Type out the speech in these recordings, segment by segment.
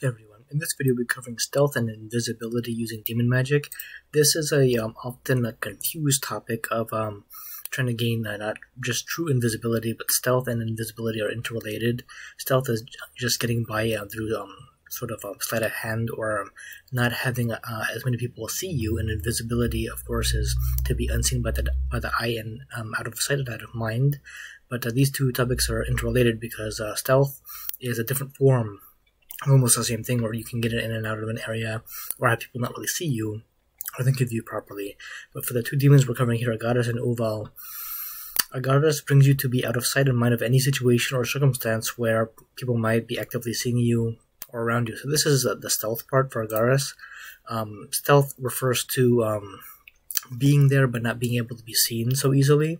Everyone, in this video we'll be covering stealth and invisibility using demon magic. This is a um, often a confused topic of um, trying to gain uh, not just true invisibility, but stealth and invisibility are interrelated. Stealth is just getting by uh, through um, sort of a sleight of hand or um, not having uh, as many people see you, and invisibility, of course, is to be unseen by the by the eye and um, out of sight and out of mind. But uh, these two topics are interrelated because uh, stealth is a different form almost the same thing where you can get in and out of an area or have people not really see you or think of you properly. But for the two demons we're covering here, Agares and Uval, Agares brings you to be out of sight and mind of any situation or circumstance where people might be actively seeing you or around you. So this is the stealth part for Agares. Um, stealth refers to um, being there but not being able to be seen so easily.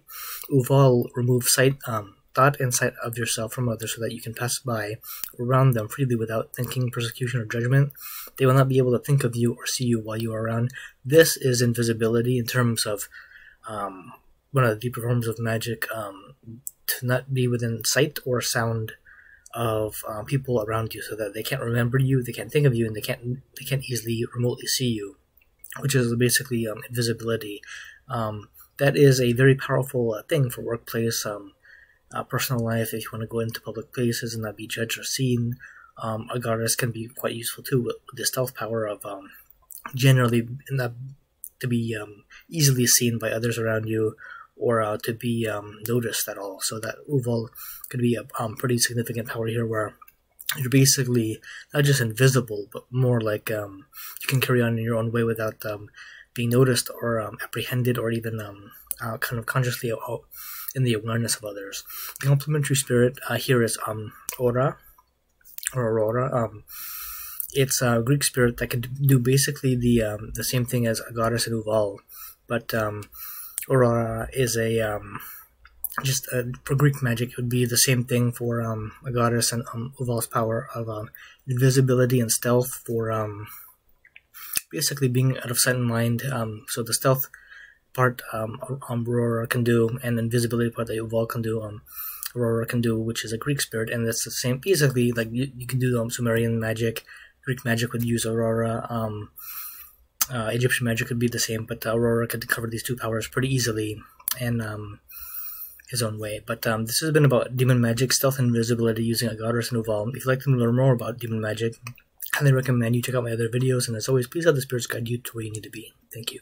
Uval removes sight um, thought and sight of yourself from others so that you can pass by around them freely without thinking persecution or judgment. They will not be able to think of you or see you while you are around. This is invisibility in terms of um, one of the deeper forms of magic um, to not be within sight or sound of um, people around you so that they can't remember you, they can't think of you, and they can't they can't easily remotely see you, which is basically um, invisibility. Um, that is a very powerful uh, thing for workplace um, uh, personal life, if you want to go into public places and not be judged or seen. Um, Agares can be quite useful too with the stealth power of um, generally not to be um, easily seen by others around you or uh, to be um, noticed at all. So that Uval could be a um, pretty significant power here where you're basically not just invisible, but more like um, you can carry on in your own way without being noticed or apprehended or even uh, kind of consciously out in the awareness of others. The complementary spirit uh, here is um, Aura, or Aurora. Um, it's a Greek spirit that can do basically the um, the same thing as Agares and Uval, but um, Aurora is a um, just for Greek magic. It would be the same thing for um, a goddess and um, Uval's power of um, invisibility and stealth for um, basically being out of sight and mind. Um, so the stealth part um, Aurora can do, and invisibility part that Uval can do. Um, Aurora can do, which is a Greek spirit, and that's the same. Basically, like you, you can do um, Sumerian magic, Greek magic would use Aurora. Um, uh, Egyptian magic could be the same, but Aurora could cover these two powers pretty easily, and um, his own way. But um, this has been about demon magic, stealth, and invisibility using Agares and Uval. If you'd like to learn more about demon magic, I highly recommend you check out my other videos. And as always, please have the spirits guide you to where you need to be. Thank you.